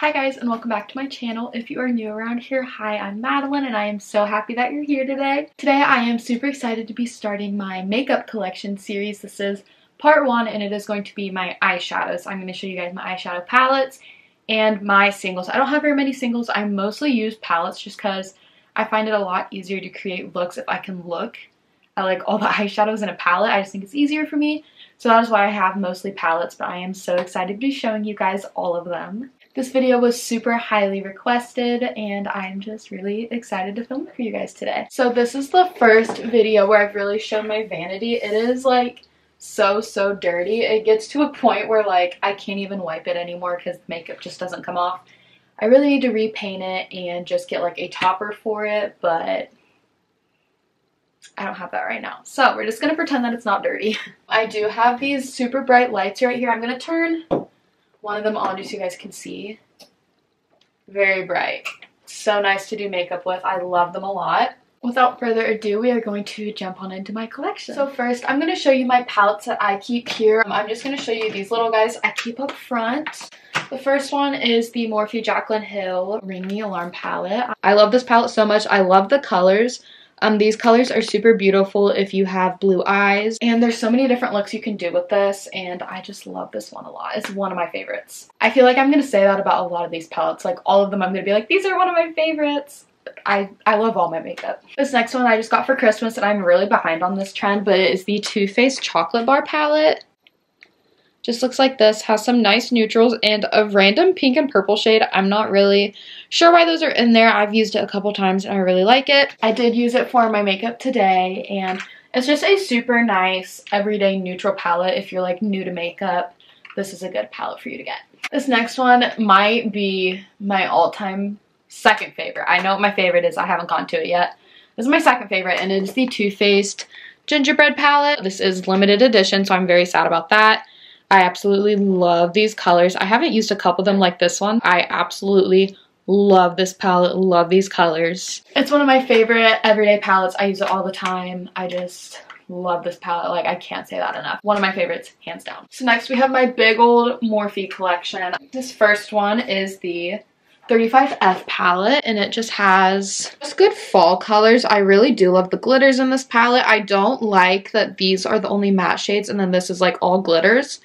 Hi guys and welcome back to my channel. If you are new around here, hi, I'm Madeline and I am so happy that you're here today. Today I am super excited to be starting my makeup collection series. This is part one and it is going to be my eyeshadows. I'm going to show you guys my eyeshadow palettes and my singles. I don't have very many singles. I mostly use palettes just because I find it a lot easier to create looks if I can look at like all the eyeshadows in a palette. I just think it's easier for me. So that is why I have mostly palettes, but I am so excited to be showing you guys all of them. This video was super highly requested and I'm just really excited to film it for you guys today. So this is the first video where I've really shown my vanity. It is like so, so dirty. It gets to a point where like I can't even wipe it anymore because makeup just doesn't come off. I really need to repaint it and just get like a topper for it, but I don't have that right now. So we're just going to pretend that it's not dirty. I do have these super bright lights right here. I'm going to turn one of them on just so you guys can see. Very bright. So nice to do makeup with. I love them a lot. Without further ado, we are going to jump on into my collection. So first, I'm going to show you my palettes that I keep here. Um, I'm just going to show you these little guys I keep up front. The first one is the Morphe Jaclyn Hill Ring the Alarm palette. I love this palette so much. I love the colors. Um, these colors are super beautiful if you have blue eyes and there's so many different looks you can do with this and I just love this one a lot. It's one of my favorites. I feel like I'm going to say that about a lot of these palettes. Like all of them I'm going to be like, these are one of my favorites. I, I love all my makeup. This next one I just got for Christmas and I'm really behind on this trend, but it is the Too Faced Chocolate Bar palette. Just looks like this, has some nice neutrals and a random pink and purple shade. I'm not really sure why those are in there. I've used it a couple times and I really like it. I did use it for my makeup today and it's just a super nice everyday neutral palette if you're like new to makeup. This is a good palette for you to get. This next one might be my all-time second favorite. I know what my favorite is. I haven't gone to it yet. This is my second favorite and it is the Too Faced Gingerbread palette. This is limited edition so I'm very sad about that. I absolutely love these colors. I haven't used a couple of them like this one. I absolutely love this palette, love these colors. It's one of my favorite everyday palettes. I use it all the time. I just love this palette. Like, I can't say that enough. One of my favorites, hands down. So next we have my big old Morphe collection. This first one is the 35F palette and it just has just good fall colors. I really do love the glitters in this palette. I don't like that these are the only matte shades and then this is like all glitters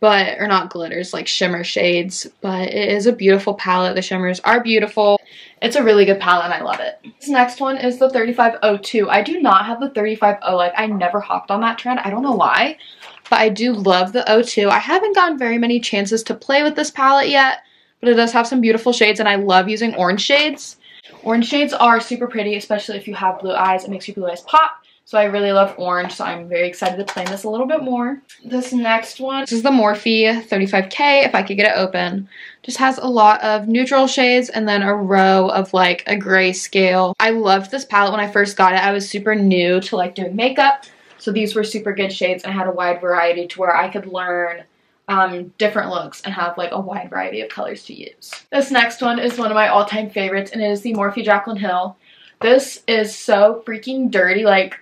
but or not glitters like shimmer shades but it is a beautiful palette. The shimmers are beautiful. It's a really good palette and i love it. This next one is the 3502 i do not have the 35 like i never hopped on that trend. I don't know why but i do love the 02 i haven't gotten very many chances to play with this palette yet but it does have some beautiful shades and i love using orange shades. Orange shades are super pretty especially if you have blue eyes. It makes your blue eyes pop so I really love orange, so I'm very excited to play this a little bit more. This next one, this is the Morphe 35K, if I could get it open. Just has a lot of neutral shades and then a row of like a gray scale. I loved this palette when I first got it. I was super new to like doing makeup, so these were super good shades and had a wide variety to where I could learn um, different looks and have like a wide variety of colors to use. This next one is one of my all-time favorites and it is the Morphe Jaclyn Hill. This is so freaking dirty. Like,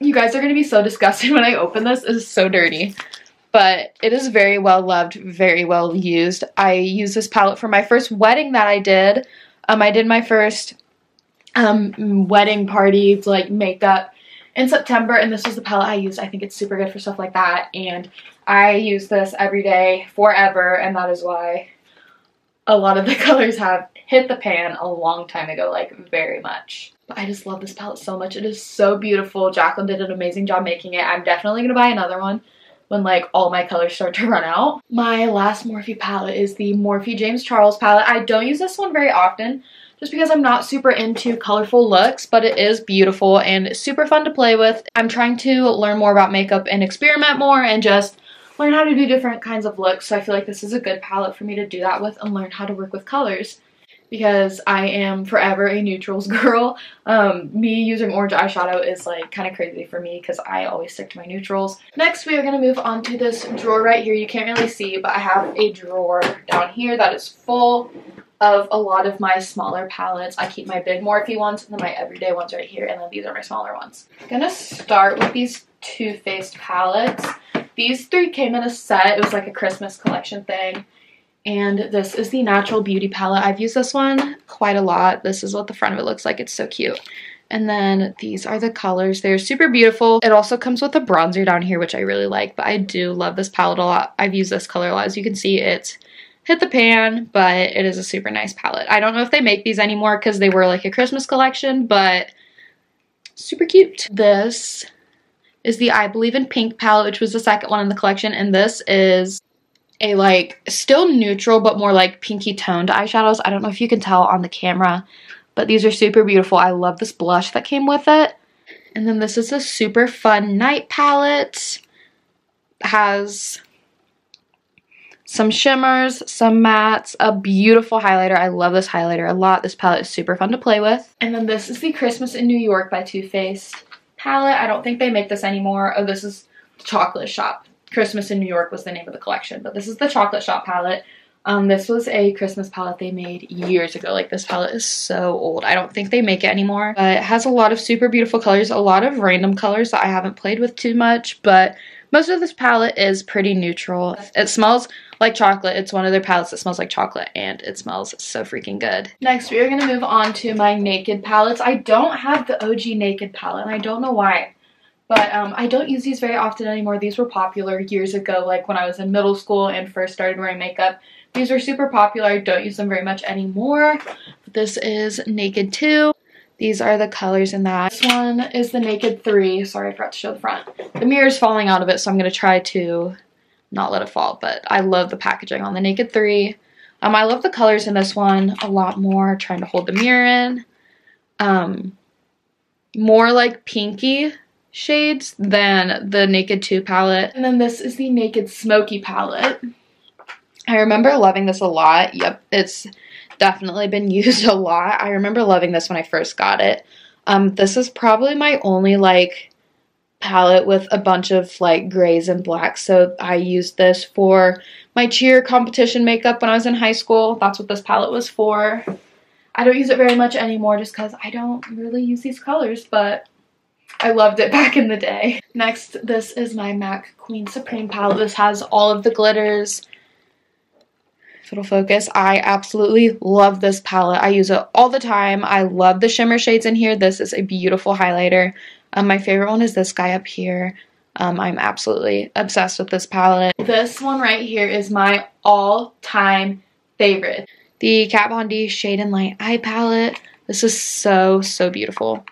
you guys are going to be so disgusted when I open this. It's so dirty. But it is very well loved, very well used. I used this palette for my first wedding that I did. Um, I did my first um, wedding party, like makeup in September, and this was the palette I used. I think it's super good for stuff like that, and I use this every day forever, and that is why a lot of the colors have hit the pan a long time ago, like very much. But I just love this palette so much. It is so beautiful. Jaclyn did an amazing job making it. I'm definitely going to buy another one when like all my colors start to run out. My last Morphe palette is the Morphe James Charles palette. I don't use this one very often just because I'm not super into colorful looks, but it is beautiful and super fun to play with. I'm trying to learn more about makeup and experiment more and just learn how to do different kinds of looks. So I feel like this is a good palette for me to do that with and learn how to work with colors because I am forever a neutrals girl. Um, me using orange eyeshadow is like kind of crazy for me because I always stick to my neutrals. Next we are going to move on to this drawer right here. You can't really see but I have a drawer down here that is full of a lot of my smaller palettes. I keep my big Morphe ones and then my everyday ones right here and then these are my smaller ones. I'm going to start with these Too Faced palettes. These three came in a set. It was like a Christmas collection thing And this is the Natural Beauty palette. I've used this one quite a lot. This is what the front of it looks like. It's so cute. And then these are the colors. They're super beautiful. It also comes with a bronzer down here, which I really like, but I do love this palette a lot. I've used this color a lot. As you can see, it's hit the pan, but it is a super nice palette. I don't know if they make these anymore because they were like a Christmas collection, but super cute. This is the I Believe in Pink palette, which was the second one in the collection, and this is a like still neutral but more like pinky toned eyeshadows. I don't know if you can tell on the camera, but these are super beautiful. I love this blush that came with it. And then this is a super fun night palette. Has some shimmers, some mattes, a beautiful highlighter. I love this highlighter a lot. This palette is super fun to play with. And then this is the Christmas in New York by Too Faced palette. I don't think they make this anymore. Oh, this is Chocolate Shop. Christmas in New York was the name of the collection, but this is the Chocolate Shop palette. Um, this was a Christmas palette they made years ago. Like this palette is so old. I don't think they make it anymore. But it has a lot of super beautiful colors, a lot of random colors that I haven't played with too much. But most of this palette is pretty neutral. It smells like chocolate. It's one of their palettes that smells like chocolate and it smells so freaking good. Next, we are going to move on to my Naked palettes. I don't have the OG Naked palette and I don't know why. But um, I don't use these very often anymore. These were popular years ago, like when I was in middle school and first started wearing makeup. These are super popular. I don't use them very much anymore. But this is Naked 2. These are the colors in that. This one is the Naked 3. Sorry, I forgot to show the front. The mirror is falling out of it, so I'm going to try to not let it fall. But I love the packaging on the Naked 3. Um, I love the colors in this one a lot more. Trying to hold the mirror in. Um, more like pinky shades than the Naked 2 palette. And then this is the Naked Smoky palette. I remember loving this a lot. Yep, it's definitely been used a lot. I remember loving this when I first got it. Um, this is probably my only like palette with a bunch of like grays and blacks. So I used this for my cheer competition makeup when I was in high school. That's what this palette was for. I don't use it very much anymore just because I don't really use these colors, but I loved it back in the day. Next, this is my MAC Queen Supreme palette. This has all of the glitters if it'll focus. I absolutely love this palette. I use it all the time. I love the shimmer shades in here. This is a beautiful highlighter. Um, my favorite one is this guy up here. Um, I'm absolutely obsessed with this palette. This one right here is my all-time favorite. The Kat Von D Shade and Light Eye Palette. This is so, so beautiful.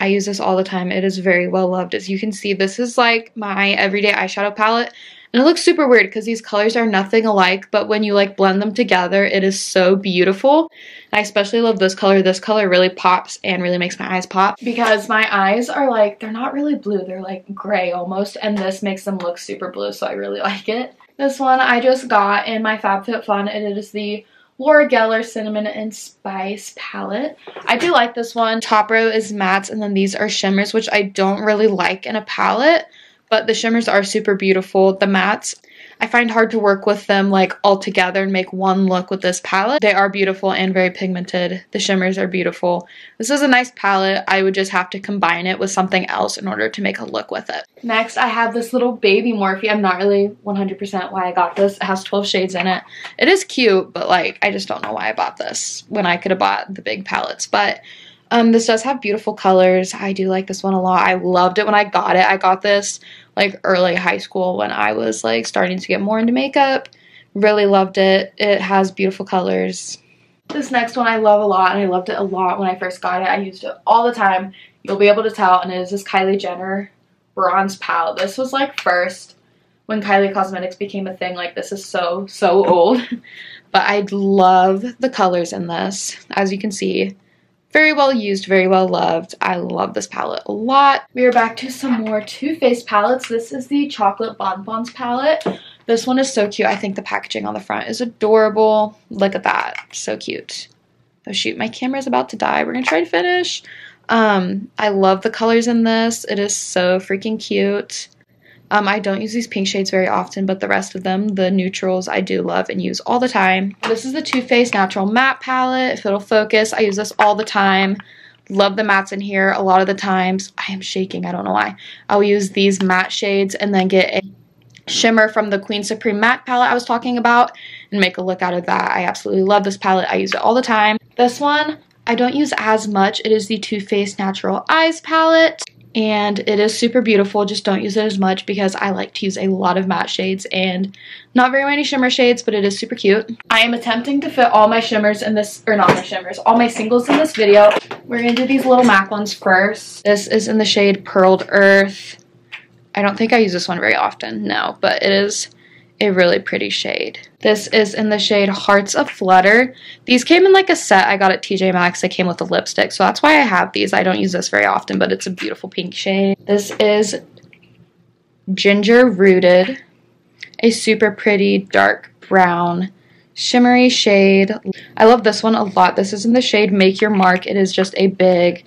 I use this all the time. It is very well loved. As you can see, this is like my everyday eyeshadow palette. And it looks super weird because these colors are nothing alike, but when you like blend them together, it is so beautiful. And I especially love this color. This color really pops and really makes my eyes pop because my eyes are like, they're not really blue. They're like gray almost. And this makes them look super blue. So I really like it. This one I just got in my FabFitFun and it is the Laura Geller Cinnamon and Spice palette. I do like this one. Top row is mattes and then these are shimmers, which I don't really like in a palette but the shimmers are super beautiful. The mattes, I find hard to work with them like all together and make one look with this palette. They are beautiful and very pigmented. The shimmers are beautiful. This is a nice palette. I would just have to combine it with something else in order to make a look with it. Next, I have this little baby Morphe. I'm not really 100% why I got this. It has 12 shades in it. It is cute, but like, I just don't know why I bought this when I could have bought the big palettes. But um, this does have beautiful colors. I do like this one a lot. I loved it when I got it. I got this like early high school when I was like starting to get more into makeup. Really loved it. It has beautiful colors. This next one I love a lot and I loved it a lot when I first got it. I used it all the time. You'll be able to tell and it is this Kylie Jenner bronze palette. This was like first when Kylie Cosmetics became a thing. Like this is so, so old. but I love the colors in this. As you can see, very well used, very well loved. I love this palette a lot. We are back to some more Too Faced palettes. This is the Chocolate Bonbons palette. This one is so cute. I think the packaging on the front is adorable. Look at that. So cute. Oh shoot, my camera is about to die. We're going to try to finish. Um, I love the colors in this. It is so freaking cute. Um, I don't use these pink shades very often, but the rest of them, the neutrals, I do love and use all the time. This is the Too Faced Natural Matte Palette. If it'll focus, I use this all the time. Love the mattes in here a lot of the times. I am shaking, I don't know why. I'll use these matte shades and then get a shimmer from the Queen Supreme Matte palette I was talking about. and make a look out of that. I absolutely love this palette. I use it all the time. This one, I don't use as much. It is the Too Faced Natural Eyes palette and it is super beautiful just don't use it as much because I like to use a lot of matte shades and not very many shimmer shades but it is super cute. I am attempting to fit all my shimmers in this or not my shimmers all my singles in this video. We're gonna do these little MAC ones first. This is in the shade Pearled Earth. I don't think I use this one very often no but it is a really pretty shade. This is in the shade Hearts of Flutter. These came in like a set I got at TJ Maxx. They came with a lipstick, so that's why I have these. I don't use this very often, but it's a beautiful pink shade. This is Ginger Rooted, a super pretty dark brown shimmery shade. I love this one a lot. This is in the shade Make Your Mark. It is just a big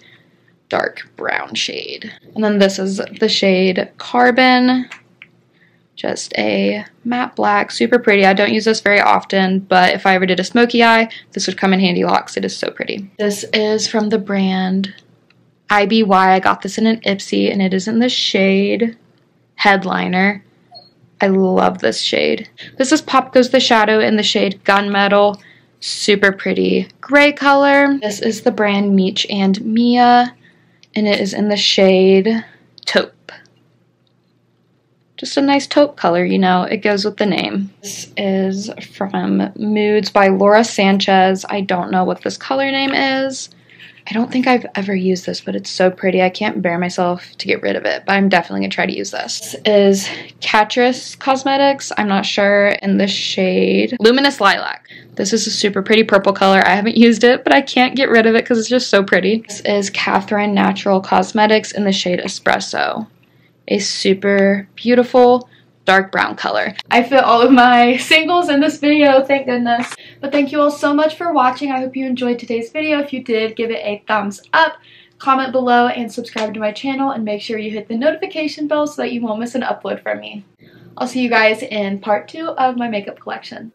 dark brown shade. And then this is the shade Carbon just a matte black, super pretty. I don't use this very often, but if I ever did a smoky eye, this would come in handy locks. It is so pretty. This is from the brand IBY. I got this in an Ipsy, and it is in the shade Headliner. I love this shade. This is Pop Goes the Shadow in the shade Gunmetal. Super pretty gray color. This is the brand Meech and Mia, and it is in the shade Taupe just a nice taupe color, you know, it goes with the name. This is from Moods by Laura Sanchez. I don't know what this color name is. I don't think I've ever used this, but it's so pretty. I can't bear myself to get rid of it, but I'm definitely going to try to use this. This is Catrice Cosmetics. I'm not sure in the shade Luminous Lilac. This is a super pretty purple color. I haven't used it, but I can't get rid of it because it's just so pretty. This is Catherine Natural Cosmetics in the shade Espresso a super beautiful dark brown color. I fit all of my singles in this video, thank goodness. But thank you all so much for watching. I hope you enjoyed today's video. If you did, give it a thumbs up, comment below, and subscribe to my channel. And make sure you hit the notification bell so that you won't miss an upload from me. I'll see you guys in part two of my makeup collection.